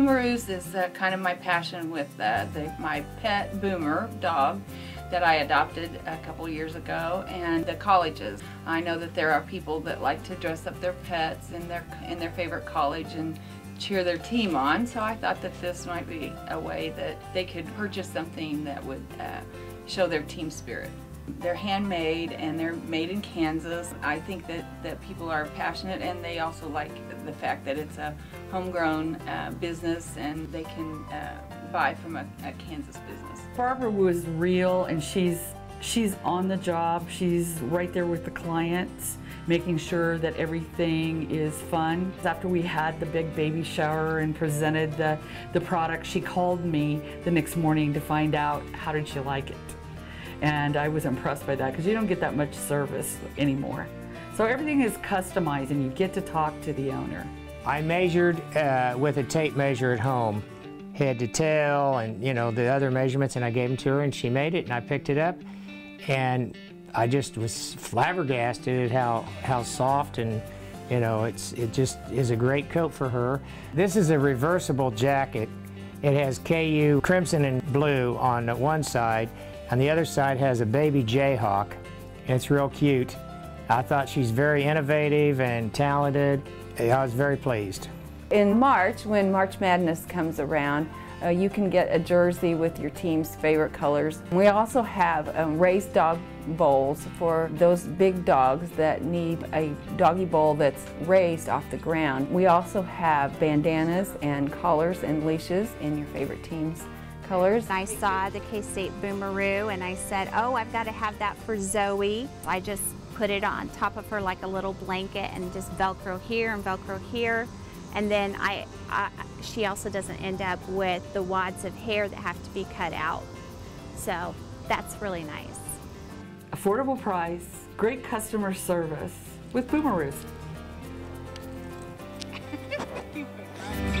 Boomeroos is uh, kind of my passion with uh, the, my pet Boomer dog that I adopted a couple years ago and the colleges. I know that there are people that like to dress up their pets in their in their favorite college and cheer their team on so I thought that this might be a way that they could purchase something that would uh, show their team spirit. They're handmade and they're made in Kansas. I think that, that people are passionate and they also like the fact that it's a homegrown uh, business and they can uh, buy from a, a Kansas business. Barbara was real and she's she's on the job. She's right there with the clients, making sure that everything is fun. After we had the big baby shower and presented the, the product, she called me the next morning to find out how did she like it. And I was impressed by that because you don't get that much service anymore. So everything is customized and you get to talk to the owner. I measured uh, with a tape measure at home, head to tail and you know the other measurements and I gave them to her and she made it and I picked it up and I just was flabbergasted at how, how soft and you know it's it just is a great coat for her. This is a reversible jacket. It has KU crimson and blue on one side and the other side has a baby Jayhawk. It's real cute. I thought she's very innovative and talented. I was very pleased. In March, when March Madness comes around, uh, you can get a jersey with your team's favorite colors. We also have um, raised dog bowls for those big dogs that need a doggy bowl that's raised off the ground. We also have bandanas and collars and leashes in your favorite team's colors. I saw the K-State Boomeroo and I said, oh, I've got to have that for Zoe. I just put it on top of her like a little blanket and just Velcro here and Velcro here. And then I, I, she also doesn't end up with the wads of hair that have to be cut out. So that's really nice. Affordable price, great customer service with Boomeroos.